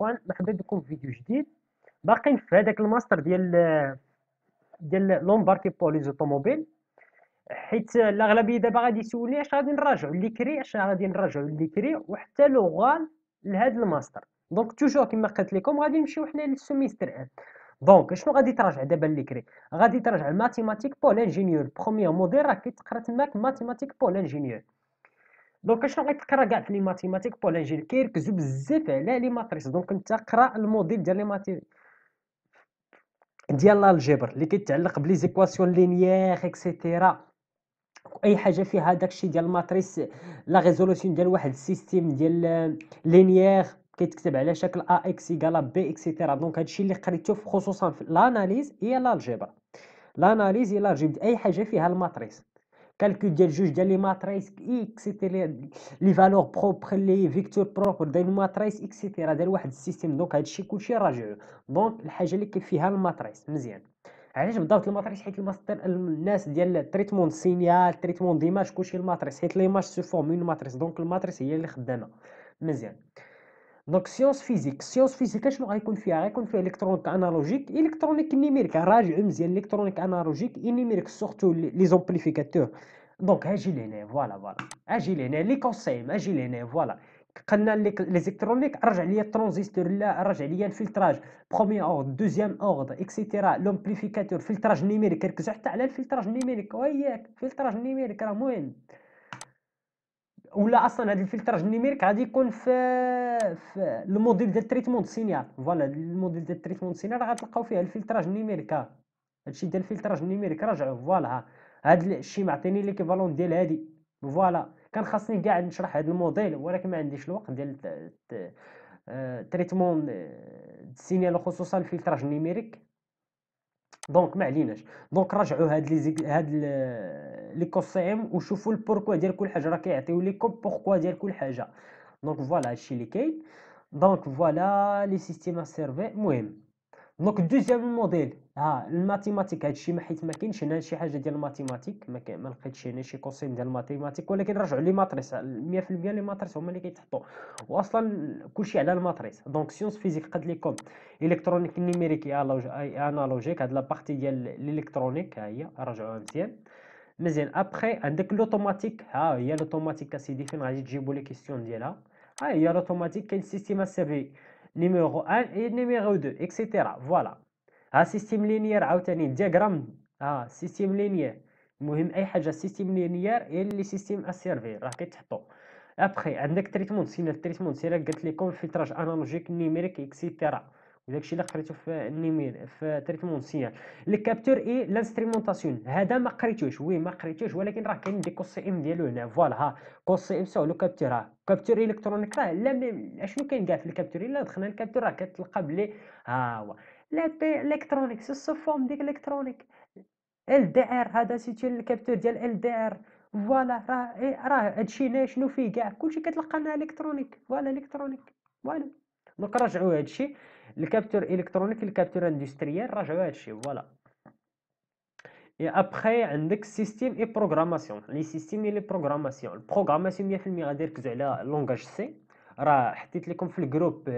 اخوان مرحبا بكم في فيديو جديد. باقيين في هذاك الماستر ديال ديال l'embarqué pour les automobiles حيت الأغلبية دابا غادي يسولني اش غادي نراجعوا l'écrit اش غادي نراجعوا l'écrit وحتى l'oral لهذا ال master. donc toujours كما قلت لكم غادي نمشيو حنا لل semestre un. donc شنو غادي تراجع دابا l'écrit؟ غادي تراجع ال mathématiques pour l'ingénieur premier module راه كيتقرا تماك mathématiques pour l'ingénieur donc اشنو غيتقرا كاع في les mathématiques pour l'ingénieur كيركزوا بزاف على les matrices. donc انت قرا ال module ديال les maths ديال ال algèbre اللي كيتعلق ب les équations linéaires et cetera أي حاجة فيها داكشي ديال ال matrices la résolution ديال واحد ال système ديال linéaire كيتكتب على شكل AX égale à B et cetera donc هادشي اللي قريتو خصوصا في الاناليز هي الالجبر الاناليز هي الالجبر أي حاجة فيها ال matrices. calcul ديال جوج ديال les matrices et cetera les valeurs propres les vecteurs propres ديال matrices et cetera ديال واحد ال système donc هادشي كلشي راجعو donc الحاجة اللي كاين فيها ال matrices مزيان علاش بالضبط ال matrices حيت الماستر الناس ديال traitement signal traitement d'image كلشي ال matrices حيت l'image sous forme en matrice donc ال matrices هي اللي خدامه مزيان donc sciences physiques sciences physiques شنو غيكون فيها؟ غيكون فيها électronique analogique électronique numérique راجعوا مزيان. électronique analogique numérique surtout les amplificateurs donc أجي لهنا. voilà voilà أجي لهنا. les QCM أجي لهنا. voilà قلنا les électroniques رجع ليا الترانزستور. لا رجع ليا ال filtrage. premier ordre deuxième ordre et cetera l'amplificateur filtrage numérique ركزوا حتى على ال filtrage numérique وياك. filtrage numérique راه مهم. ولا أصلا هذا ال filtrage ال numérique غادي يكون في في ال module ديال traitement signal voilà ال module ديال traitement signal غتلقاو فيه ال filtrage ال numérique. ها هادشي ديال ال filtrage ال numérique رجعوا voilà هاد الشيء معطيني l'équivalent ديال هادي. voilà كان خاصني كاع نشرح هاد ال module ولكن ما عنديش الوقت ديال traitement signal خصوصا ال filtrage ال numérique. donc ما عليناش. donc راجعوا هاد les هاد les QCM وشوفوا ال pourquoi ديال كل حاجة. راه كيعطيو لكم pourquoi ديال كل حاجة. donc voilà هادشي اللي كاين. donc voilà les systèmes asservis المهم donc deuxième module. ها ال mathématiques هادشي ما حيت ما كاينش هنا شي حاجة ديال ال mathématiques ما, ما لقيتش هنا شي question ديال ال mathématiques ولكن رجعوا les matrices 100% les matrices هما اللي كيتحطوا. واصلا كلشي على ال matrices. donc sciences physiques قلت لكم électronique numérique analogique هاد la partie ديال ال électronique ها هي راجعوها مزيان. مزيان. ابخي عندك l'automatique ها هي l'automatique اسيدي فين غادي تجيبوا les questions ديالها. ها هي l'automatique كاين système asservi numéro 1 et numéro 2 et cetera voilà ها système linéaire عاوتاني diagramme ها système linéaire المهم أي حاجة système linéaire هي اللي système asservi راه كيتحطوا ابخي عندك traitement signal traitement signal قلت لكم filtrage analogique numérique et cetera وداكشي اللي قريتو في ال numér في traitement signal les capteurs et l'instrumentation هذا ما قريتوش. oui ما قريتوش ولكن راه كاين des QCM ديالو هنا. voilà ها كوسي إم سولو كابتور ها. كابتور إلكترونيك راه لا شنو كاين كاع في الكابتور إلا دخلنا الكابتور راه كتلقى بلي ها هو. لا بي إلكترونيك سي فورم ديك إلكترونيك. إل دي آر هذا سيتي الكابتور ديال إل دي آر. فوالا راه راه هادشي شنو فيه كاع؟ كلشي كتلقى لنا إلكترونيك. فوالا إلكترونيك. فوالا. دونك راجعوا هادشي. الكابتور الكترونيك الكابتور اندستريال راجعوا هادشي فوالا et après عندك système et programmation les systèmes et les programmations ال programmation 100% غادي يركزوا على langage C راه حطيت لكم في ال groupe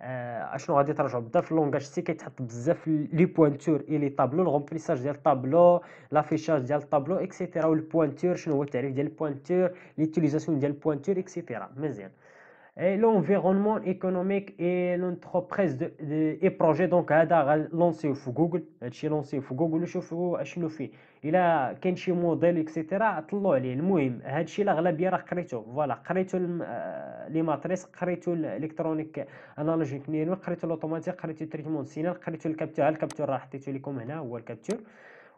آه اشنو غادي ترجعوا؟ بزاف في langage C كيتحط بزاف لي بوينتور اي لي طابلو الغومبليساج ديال الطابلو لافيشاج ديال الطابلو اكسيتيرا والبوينتور شنو هو التعريف ديال ال pointeur l'utilisation ديال ال pointeur et cetera مزيان. et l'environnement économique et l'entreprise de et projet donc هذا lanciw في جوجل هادشي lanciw في جوجل وشوفوا اشنو فيه الا كاين شي module et cetera طلعوا عليه المهم هادشي الاغلبيه راه قريتو voilà قريتو les matrices قريتو ال électronique analogique numérique قريتو الاوتوماتيك قريتو traitement signal قريتو ال capteur ال capteur راه حطيتو لكم هنا هو ال capteur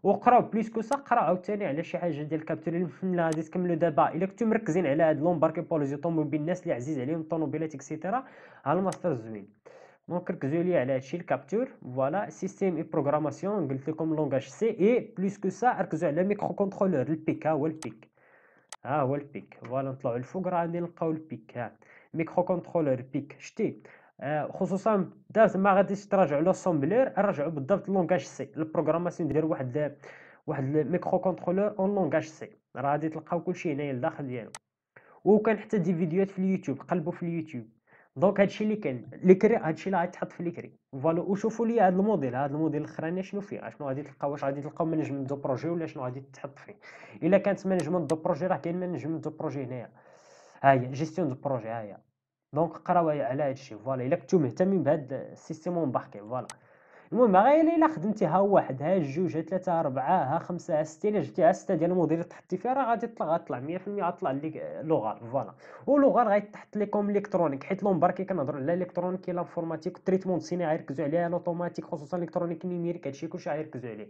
وقراو plus que ça قراو عاوتاني على شي حاجة ديال ال capteur اللي غادي تكملوا دابا. إلا كنتو مركزين على هاد l'embarqué pour les automobiles الناس اللي عزيز عليهم الطوموبيلات et cetera ها الماستر زوين. donc ركزوا لي على هادشي ال capteur voilà système et programmation قلت لكم langage C et plus que ça ركزوا على microcontrôleur ال PIC ها هو ال PIC. ها هو ال PIC. voilà نطلعوا الفوق راه غادي نلقاو ال PIC ها. microcontrôleur PIC. شتي. خصوصا داز ما غاديش تراجعوا l'assembleur راجعوا بالضبط langage C. ال programmation ديال واحد واحد ال microcontrôleur en langage C. راه غادي تلقاو كلشي هنايا لداخل ديالو. وكان حتى des فيديوهات في اليوتيوب قلبوا في اليوتيوب. donc هادشي اللي كاين l'écrit هادشي اللي غيتحط في l'écrit voilà وشوفوا لي هاد ال module. هاد ال module الاخراني شنو فيه؟ شنو غادي تلقاو؟ واش غادي تلقاو management de projet ولا شنو غادي تحط فيه؟ إلا كانت management de projet راه كاين management de projet هنايا. ها هي gestion de projet ها هي. donc قراو على هادشي voilà الا كنتو مهتمين بهاد ال système embarqué voilà المهم غير إلا خدمتي ها واحد ها جوج ها ثلاثة ها ربعة ها خمسة ها ستة إلا جبتي ها ستة ديال ال module تحطي فيها راه غادي تطلع غتطلع مية في المية غتطلع ليك l'oral voilà ولوغال غيتحط لكم électronique حيت l'embarqué كنهضرو على ال électronique l'informatique ال traitement signal غيركزو عليها l'automatique خصوصا ال électronique numérique هادشي كلشي غيركزو عليه.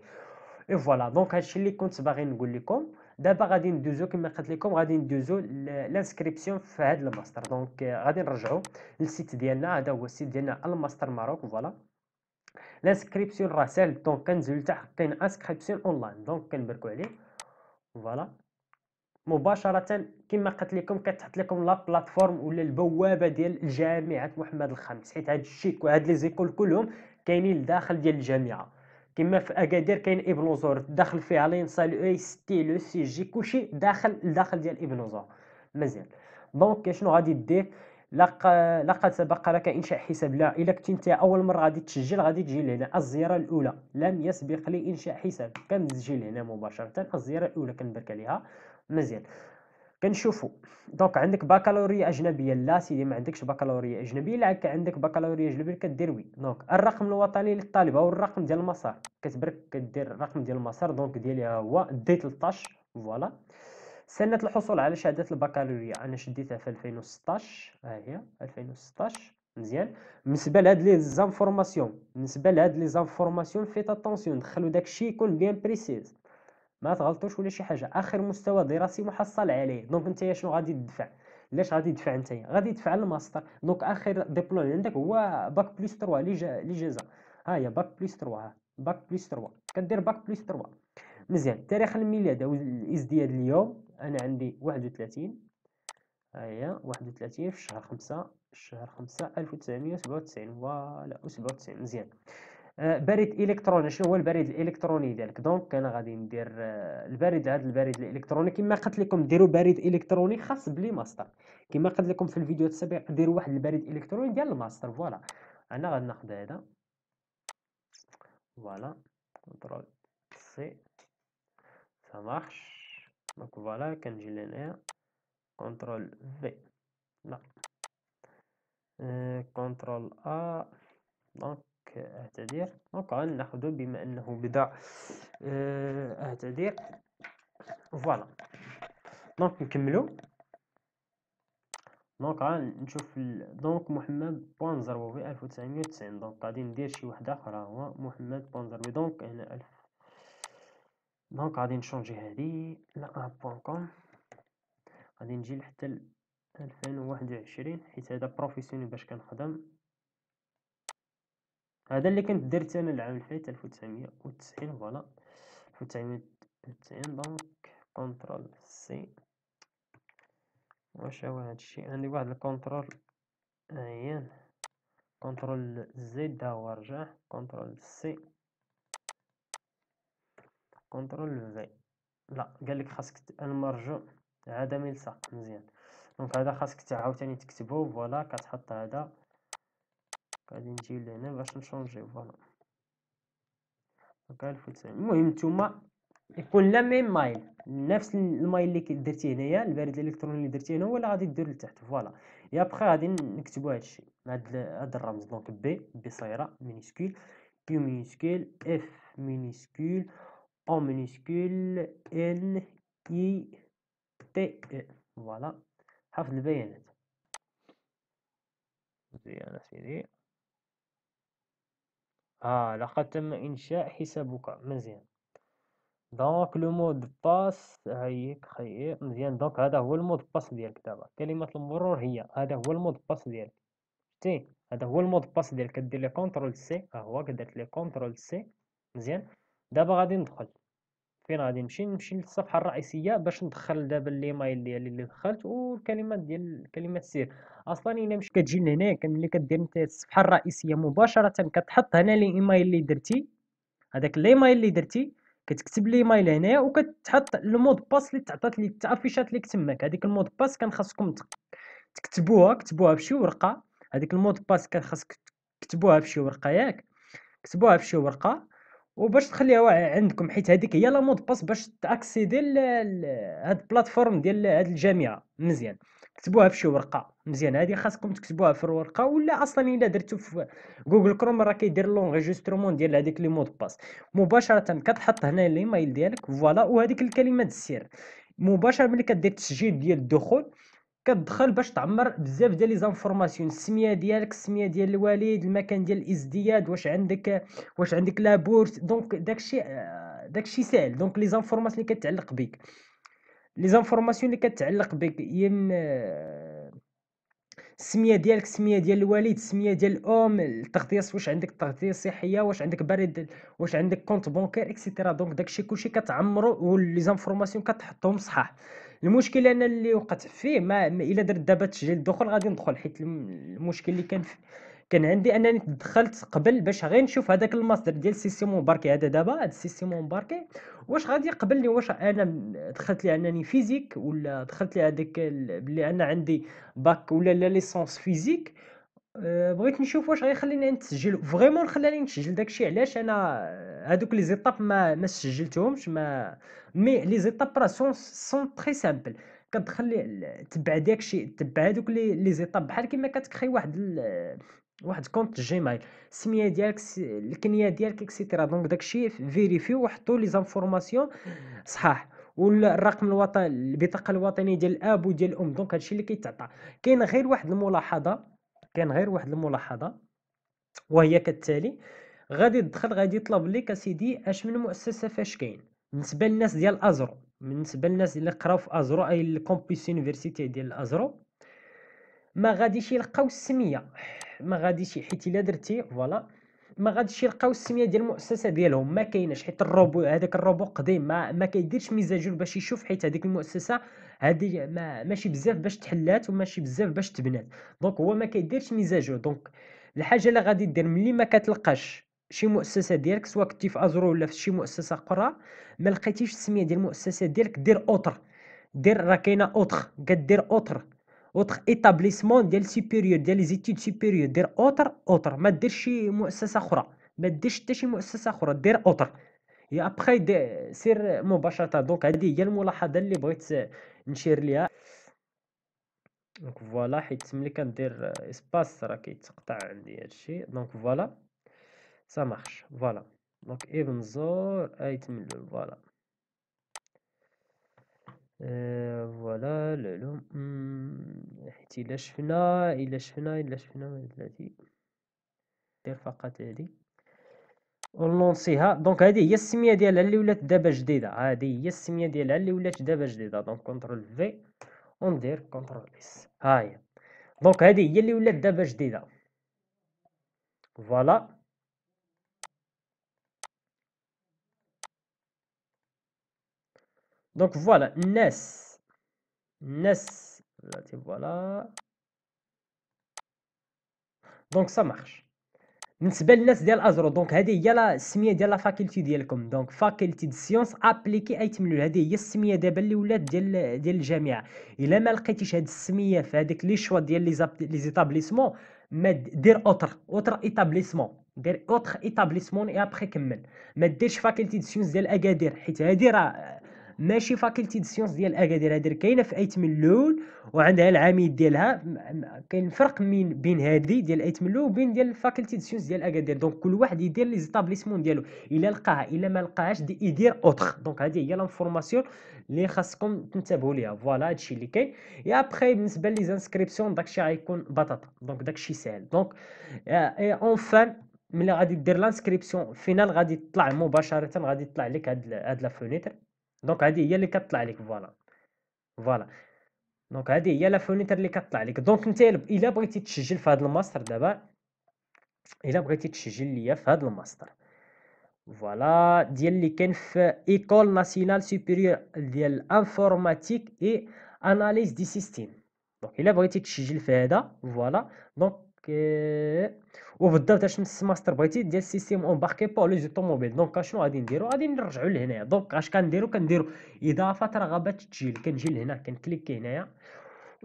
et voilà donc هادشي اللي كنت باغي نقول لكم. دابا غادي ندوزو كما قلت لكم غادي ندوزو l'inscription في هذا ال master donc غادي نرجعو لل site ديالنا. هذا هو ال site ديالنا ال Master Maroc voilà l'inscription راه ساهل donc كنزلو كاين inscription online donc كنبركو عليه voilà مباشرة كما قلت لكم كتحط لكم la plateforme ولا البوابة ديال جامعة محمد الخامس. حيت هاد الشيء هاد les écoles كلهم كاينين لداخل ديال الجامعة. كما في أكادير كاين ابن زهر داخل فيها لينسا لو أي ستي لو سي جي كلشي داخل لداخل ديال ابن زهر مزيان. donc شنو غادي دير؟ لقد سبق لك إنشاء حساب. لا إلا كنت أنت أول مرة غادي تسجل غادي تجي لهنا. الزيارة الأولى. لم يسبق لي إنشاء حساب. كنسجل هنا مباشرة. الزيارة الأولى كنبرك عليها. مزيان. كنشوفوا donc عندك بكالوريا أجنبية لا سيدي ما عندكش بكالوريا أجنبية لا عندك بكالوريا أجنبية كدير oui donc الرقم الوطني للطالب أو الرقم ديال المسار. كتبرك كدير الرقم ديال المسار donc ديالي هو D 13 voilà. سنة الحصول على شهادة البكالوريا أنا شديتها في 2016 ها هي 2016 مزيان. بالنسبة لهاد les informations بالنسبة لهاد les informations faites attention دخلوا داكشي يكون bien précise ما تغلطوش ولا شي حاجة. آخر مستوى دراسي محصل عليه. donc نتايا شنو غادي تدفع علاش غادي تدفع نتايا؟ غادي تدفع ال master. donc آخر ديبلوم عندك هو bac plus 3 ليجازة. ها هي bac plus 3 bac plus 3 كدير bac plus 3 مزيان. تاريخ الميلاد أو الازدياد اليوم أنا عندي واحد وثلاثين. هيا واحد وثلاثين في شهر خمسة. شهر خمسة ألف وتسعمية وسبعة وتسعين. voilà وسبعة وتسعين. مزيان. بريد إلكتروني. شنو هو البريد الإلكتروني ديالك؟ donc أنا غادي ندير آه البريد هذا البريد الإلكتروني. كما قلت لكم ديروا بريد إلكتروني خاص ب les masters. كما قلت لكم في الفيديو السابق ديروا واحد البريد إلكتروني ديال ال master. voilà. أنا غادي ناخذ هذا. voilà. contrôle C. Ça marche. donc voilà كنجي لهنايا. contrôle V. لا. كونترول أ. دونك أعتذر. دونك غناخدو بما أنه بدا. أعتذر. فوالا. دونك نكملو. دونك غنشوف دونك محمد بوان زربوبي ألف وتسعمية وتسعين. دونك غادي ندير شي وحدة أخرى. هو محمد بوان زربوبي دونك هنا ألف. دونك غادي نشونجي هادي. لا بوان كوم. غادي نجي لحتى ألفين وواحد وعشرين حيت هذا professionnel باش كنخدم. هذا اللي كنت درت أنا العام الفايت الف وتسعمية وتسعين voilà. الف وتسعمية وتسعين donc contrôle C. واش هو هادشي عندي واحد ال contrôle عيان. contrôle Z ها هو رجع. contrôle C. contrôle V. لا قال لك خاصك المرجو عدم الصق مزيان. donc هذا خاصك عاوتاني تكتبو voilà كتحط هذا. غادي نجي لهنا باش ن changer voilà donc الف وتسعين المهم نتوما يكون la même mail نفس ال mail اللي درتي هنايا البريد الالكتروني اللي درتي هنا هو اللي غادي دير لتحت voilà après غادي نكتبو هادشي هاد هاد الرمز donc b b صغيره minuscule Q minuscule F minuscule en minuscule N I T E voilà حفظ البيانات مزيان سيدي آه لقد تم إنشاء حسابك. مزيان. donc le mot de passe هيك خير مزيان. donc هذا هو ال mot de passe ديالك دابا كلمة المرور هي هذا هو ال mot de passe ديالك. شتي هذا هو ال mot de passe ديالك. كدير لي contrôle C ها هو كدرت لي contrôle C مزيان. دابا غادي ندخل. فين غادي نمشي؟ نمشي للصفحة الرئيسية باش ندخل دابا الإيميل ديالي اللي دخلت والكلمات ديال كلمات السر أصلا إلا مشيت كتجي لهنا ملي كدير أنت الصفحة الرئيسية مباشرة كتحط هنا الإيميل اللي درتي. هذاك الإيميل اللي درتي كتكتب الإيميل هنا وكتحط ال mot de passe اللي تعطات لي تعافيشات لك تماك. هذيك ال mot de passe كان خاصكم تكتبوها كتبوها بشي ورقة. هذيك ال mot de passe كان خاصك تكتبوها في شي ورقة ياك. كتبوها في شي ورقة. وباش تخليها عندكم حيت هذيك هي le mot de passe باش ت accéder لهاد ال plateforme ديال هاد الجامعة مزيان. كتبوها في شي ورقة مزيان. هذه خاصكم تكتبوها في الورقة ولا أصلا إلا درتو في جوجل كروم راه كيدير l'enregistrement ديال هذيك les mots de passe. مباشرة كتحط هنا الايميل ديالك voilà. وهذيك الكلمات السر مباشرة ملي كدير التسجيل ديال الدخول كتدخل باش تعمر بزاف ديال les informations السمية ديالك السمية ديال الوالد المكان ديال الازدياد واش عندك واش عندك la bourse donc داكشي داكشي ساهل. donc les informations اللي كتعلق بك les informations اللي كتعلق بك ين السمية ديالك السمية ديال الوالد السمية ديال الأم التغطية واش عندك تغطية صحية واش عندك بريد واش عندك compte bancaire et cetera donc داكشي كلشي كتعمرو و les informations كتحطهم صحاح. المشكل أنا اللي وقعت فيه ما, إلا درت دابا تسجيل الدخول غادي ندخل. حيت المشكل اللي كان كان عندي أنني دخلت قبل باش غير نشوف هذاك المصدر ديال ال système embarqué. هذا دابا هذا ال système embarqué. واش غادي يقبلني واش أنا دخلت لي أنني physique ولا دخلت لي هذاك بلي أنا عندي باك ولا لا licence physique؟ أه بغيت نشوف واش غيخليني نتسجل vraiment خلاني نسجل داكشي. علاش أنا هادوك les étapes ما ما سجلتهمش ما mais les étapes راه sont sont très simples. كتدخل تبع داكشي تبع هادوك les les étapes بحال كيما كتكري واحد واحد compte Gmail السمية ديالك الكنية ديالك et cetera donc داكشي vérifiez وحطوا les informations صحاح. والرقم الوطني البطاقة الوطنية ديال الأب وديال الأم. donc هادشي اللي كيتعطى. كاين غير واحد الملاحظة. كاين غير واحد الملاحظة وهي كالتالي غادي تدخل غادي يطلب لك أسيدي أش من مؤسسة فاش كاين. بالنسبة للناس ديال أزرو بالنسبة للناس اللي قراو في أزرو أي ال campus universitaire ديال أزرو ما غاديش يلقاو السمية. ما غاديش حيت إلا درتي voilà. ما غاديش يلقاو السمية ديال المؤسسة ديالهم. ما كايناش. حيت الروبو هذاك الروبو قديم. ما ما كيديرش mise à jour باش يشوف حيت هذيك المؤسسة هذه ما ماشي بزاف باش تحلات وماشي بزاف باش تبنات. donc هو ما كيديرش mise à jour donc الحاجة اللي غادي دير ملي ما كتلقاش شي مؤسسة ديالك سواء كنتي في أزرو ولا في شي مؤسسة أخرى ما لقيتيش السمية ديال المؤسسة ديالك دير autre. دير راه كاينة autre. كدير autre. autre établissement ديال supérieur ديال les études supérieures دير autre autre ما ديرش شي مؤسسه أخرى ما ديرش حتى شي مؤسسه أخرى دير autre يا ابخي سير مباشره دونك هذه هي الملاحظه اللي بغيت نشير ليها دونك فوالا حيت ملي كندير اسباس راه كيتقطع عندي هادشي دونك فوالا سا مارش فوالا دونك ابن زور ايت فوالا فوالا لولو حيت الا شفنا الا شفنا الا شفنا بلاتي دير فقط هادي و نلونسيها donc هادي هي السميه ديالها اللي ولات دابا جديده هادي هي السميه ديالها اللي ولات دابا جديده donc contrôle V وندير contrôle S ها هي donc هادي هي اللي ولات دابا جديده voilà donc voilà الناس الناس بلاتي voilà donc ça marche بالنسبة للناس ديال ازرو donc هذه هي السميه ديال la faculté ديالكم donc faculté des sciences appliquées أيت ملول هذه هي السميه دابا اللي ولات ديال ديال الجامعة الا ما لقيتيش هذه السميه في هذاك les choix ديال les établissements ما دير autre autre établissement دير autre établissement et après كمل ما ديرش faculté des sciences ديال اكادير حيت هذه راه ماشي faculté des sciences ديال اكادير هادي كاينة في ايت ملول وعندها العميد ديالها كاين فرق من بين هادي ديال ايت ملول وبين ديال ال faculté des sciences ديال اكادير donc كل واحد يدير les établissements ديالو. إلا لقاها إلا ما لقاهاش يدير autre. donc هذه هي l'information اللي خاصكم تنتبهوا ليها. voilà هادشي اللي كاين. يا ابخي بالنسبة les inscriptions داكشي غيكون بطاطا. donc داكشي ساهل. donc et enfin ملي غادي دير l'inscription finale غادي تطلع مباشرة غادي تطلع لك هاد هاد la fenêtre donc هذه هي اللي كطلع لك voilà voilà. donc هذه هي la fenêtre اللي كطلع لك. donc انت إلا بغيتي تسجل في هذا الماستر دابا إلا بغيتي تسجل ليا في هذا الماستر. voilà ديال اللي كاين في école nationale supérieure ديال informatique et analyse des systèmes donc إلا بغيتي تسجل في هذا voilà. donc وبالضبط اش ماستر بغيتي ديال ال système embarqué pour les automobiles donc اشنو غادي نديرو غادي نرجعو لهنايا donc اش كنديرو كنديرو اضافه رغبات التسجيل كنجي لهنا كنكليكي هنايا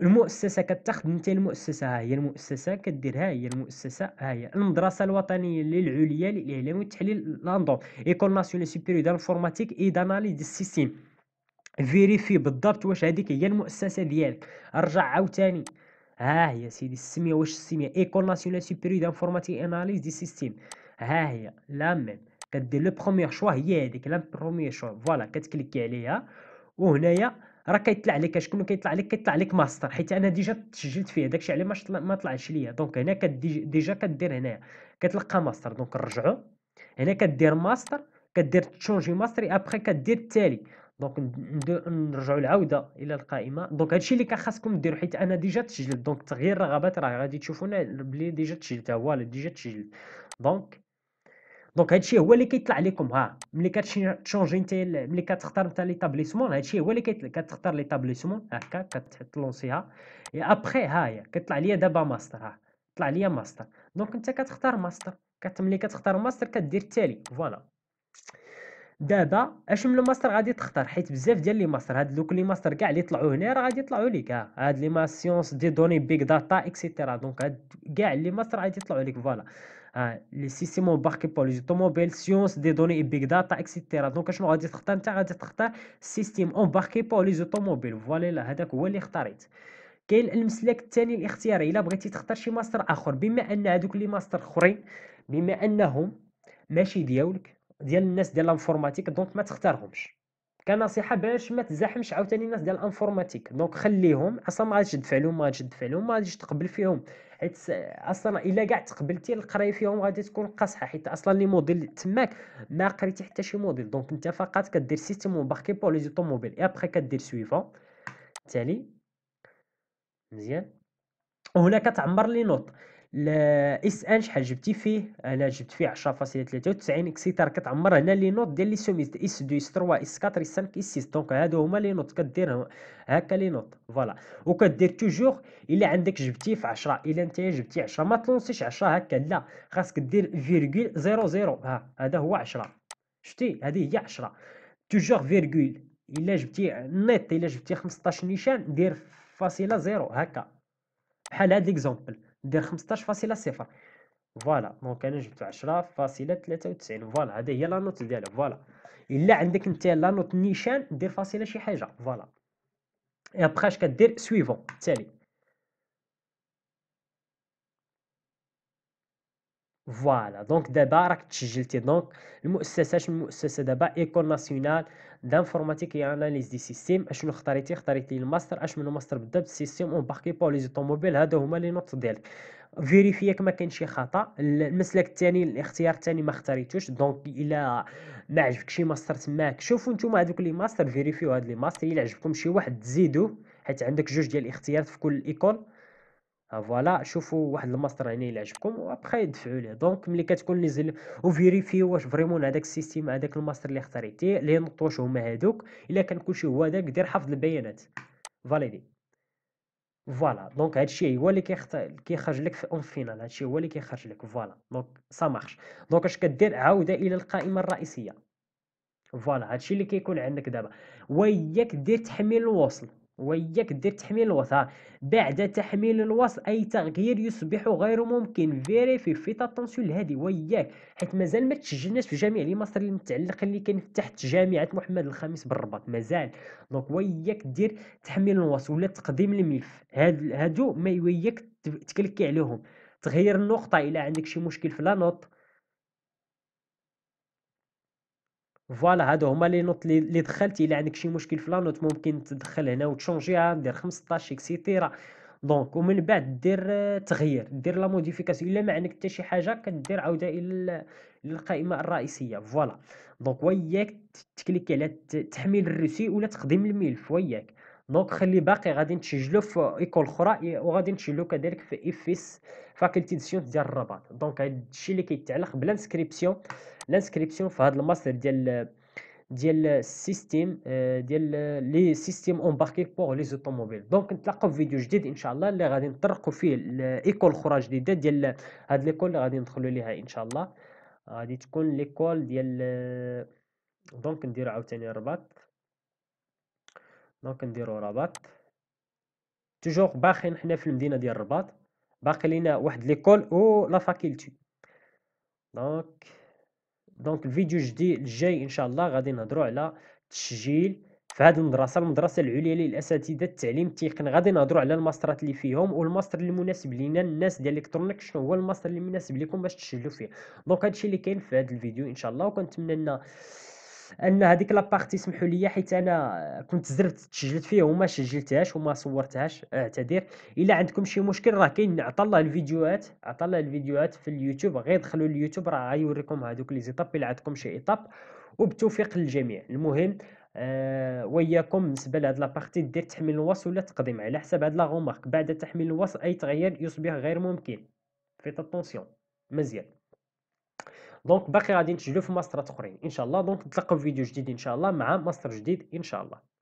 المؤسسة كتاخد نتا المؤسسة ها هي المؤسسة كدير ها هي المؤسسة ها هي المدرسة الوطنية للعليا للإعلام والتحليل donc école nationale supérieure d'informatique et d'analyse des systèmes vérifie بالضبط واش هذيك هي المؤسسة ديالك رجع عاوتاني ها هي سيدي السمية واش السمية école nationale supérieure d'informatique analyse des systèmes ها هي la même كدير le premier choix هي هذيك le premier choix voilà كتكليكي عليها وهنايا راه كيطلع لك شكون كيطلع لك كيطلع لك ماستر حيت أنا déjà تسجلت فيه داكشي علاش ما طلعش ليا donc هنا déjà كدير هنايا كتلقى ماستر donc نرجعو هنا كدير ماستر كدير تشونجي ماستر ابخي كدير التالي donc نرجعو العوده إلى القائمة. donc هادشي اللي كان خاصكم ديروا حيت أنا déjà تسجلت. donc تغيير الرغبات راه غادي تشوفونا بلي déjà تسجلت. voilà déjà تسجلت. donc donc هادشي هو اللي كيطلع لكم. ها ملي كتشونجي نتا ملي كتختار نتا l'établissement هادشي هو اللي كتختار l'établissement هكا كتلونسيها ابخي ها هي كيطلع ليا دابا ماستر ها طلع ليا ماستر donc انت كتختار ماستر ملي كتختار ماستر كدير التالي. voilà دابا اش من الماستر غادي تختار؟ حيت بزاف ديال les masters هاد دوك les masters كاع اللي طلعوا هنا راه غادي يطلعوا ليك. ها هاد les masters sciences des données big data et cetera donc هاد كاع les masters غادي يطلعوا ليك. voilà ها les systèmes embarqués pour les automobiles sciences des données big data et cetera donc اشنو غادي تختار؟ انت غادي تختار système embarqué pour les automobiles voilà هذاك هو اللي اختاريت. كاين المسلك الثاني الاختياري. إلا بغيتي تختار شي ماستر آخر بما أن هذوك les masters أخرين بما أنهم ماشي ديالك ديال الناس ديال ال informatique donc ما تختارهمش. كنصيحة باش ما تزاحمش عاوتاني الناس ديال ال informatique. donc خليهم أصلا ما غاديش تدفع لهم ما غاديش تدفع لهم ما غاديش تقبل فيهم. حيت أصلا إلا كاع تقبلتي القراية فيهم غادي تكون قاصحة. حيت أصلا les modules تماك ما قريتي حتى شي module. donc أنت فقط كدير système embarqué pour les automobiles. et après كدير suivant تالي. مزيان. وهنا كتعمر les notes. S1 شحال جبتي فيه؟ أنا جبت فيه 10.93 et cetera كتعمر هنا les notes ديال les semestres S 2 S 3 S 4 S 5 S 6 donc هادو هما les notes كدير هكا les notes. voilà. وكدير toujours إلا عندك جبتي في 10 إلا انت جبتي 10 ما تلونسيش 10 هكا لا. خاصك دير virgule 00 ها هذا هو 10 شتي؟ هذه هي 10 toujours virgule. إلا جبتي نيت إلا جبتي 15 نيشان دير فاصلة زيرو هكا. بحال هاد l'exemple. دير 15.0 voilà donc أنا جبت 10.93 voilà هذه هي la note ديالها voilà إلا عندك أنت la note نيشان دير فاصلة شي حاجة. voilà. et après اش كدير suivant التالي voilà donc دابا راك تسجلتي donc المؤسسه شنو المؤسسه دابا école nationale d'informatique et analyse des systèmes اشنو اختاريتي اختاريتي الماستر اش من ماستر بالضبط système embarqué pour les automobiles هادو هما les notes ديالك vérifie ما كاين شي خطا المسلك الثاني الاختيار الثاني ما اختاريتوش donc الا ما عجبك شي ماستر تماك شوفوا نتوما هذوك les masters فيريفيو هاد les masters الا عجبكم شي واحد تزيدوه حيت عندك جوج ديال الاختيارات في كل école voilà شوفوا واحد الماستر هنا إلا عجبكم وابخي يدفعوا ليه. donc ملي كتكون نزل وفيريفيو واش vraiment هذاك ال système هذاك الماستر اللي اختاريتيه les notes واش هما هادوك إلا كان كلشي هو هذاك دير حفظ البيانات. valider. voilà. donc هادشي هو اللي كيخرج لك في en final هادشي هو اللي كيخرج لك. voilà. donc ça marche. donc اش كدير؟ عوده إلى القائمة الرئيسية. voilà. هادشي اللي كيكون عندك دابا. وياك دير تحميل الوصل. وإياك دير تحميل الوصل بعد تحميل الوصل أي تغيير يصبح غير ممكن. vérifie fais attention لهادي وإياك حيت مازال ما تسجلناش في جميع les masters المتعلق اللي كاين تحت جامعة محمد الخامس بالرباط. مازال. donc وإياك دير تحميل الوصل ولا تقديم الملف. هاد هادو ما وإياك تكلكي عليهم. تغيير النقطة إلا عندك شي مشكل في la note voilà هادو هما les notes لي دخلتي إلا عندك شي مشكل في la note ممكن تدخل هنا وتشونجيها دير 15 et cetera donc ومن بعد دير تغيير دير la modification. إلا ما عندك حتى شي حاجة كدير عوده إلى القائمه الرئيسية. voilà. donc وياك تكليكي على تحميل ال reçu ولا تقديم الملف وياك donc خلي باقي غادي نتسجلو في école أخرى وغادي نتسجلو كذلك في FS faculté de sciences ديال الرباط. donc هادشي اللي كيتعلق بال inscription l'inscription في هذا الماستر ديال ديال ال système ديال les systèmes embarqués pour les automobiles donc نتلاقاو في فيديو جديد إن شاء الله اللي غادي نطرقوا فيه ال école أخرى جديدة ديال هاد l'école اللي غادي ندخلوا ليها إن شاء الله. غادي تكون l'école ديال donc نديرو عاوتاني رباط donc نديرو رباط toujours باقيين حنا في المدينة ديال الرباط، باقي لينا واحد l'école و la faculté، donc donc الفيديو الجدي الجاي إن شاء الله غادي نهضروا على التسجيل في هاد المدرسة، المدرسة العليا للأساتذة التعليم التقني، غادي نهضروا على الماسترات اللي فيهم والماستر اللي مناسب لينا الناس ديال l'électronique شنو هو الماستر اللي مناسب ليكم باش تسجلوا فيه، donc هادشي اللي كاين في هاد الفيديو إن شاء الله، وكنتمنى أن أن هذيك la partie سمحوا لي حيت أنا كنت زربت تسجلت فيه وما سجلتهاش وما صورتهاش أعتذر، إلا عندكم شي مشكل راه كاين عطا الفيديوهات عطا الفيديوهات في اليوتيوب غير دخلوا لليوتيوب راه غيوريكم هادوك les étapes إلا عندكم شي étape، وبالتوفيق للجميع، المهم آه وإياكم بالنسبة لهاد la partie دير تحميل الوصف ولا تقديم على حساب هاد la remarque بعد تحميل الوصف أي تغيير يصبح غير ممكن، faites attention مزيان. donc باقي غادي نسجلو في ماسترات أخرين إن شاء الله، donc نتلاقاو في فيديو جديد إن شاء الله مع ماستر جديد إن شاء الله.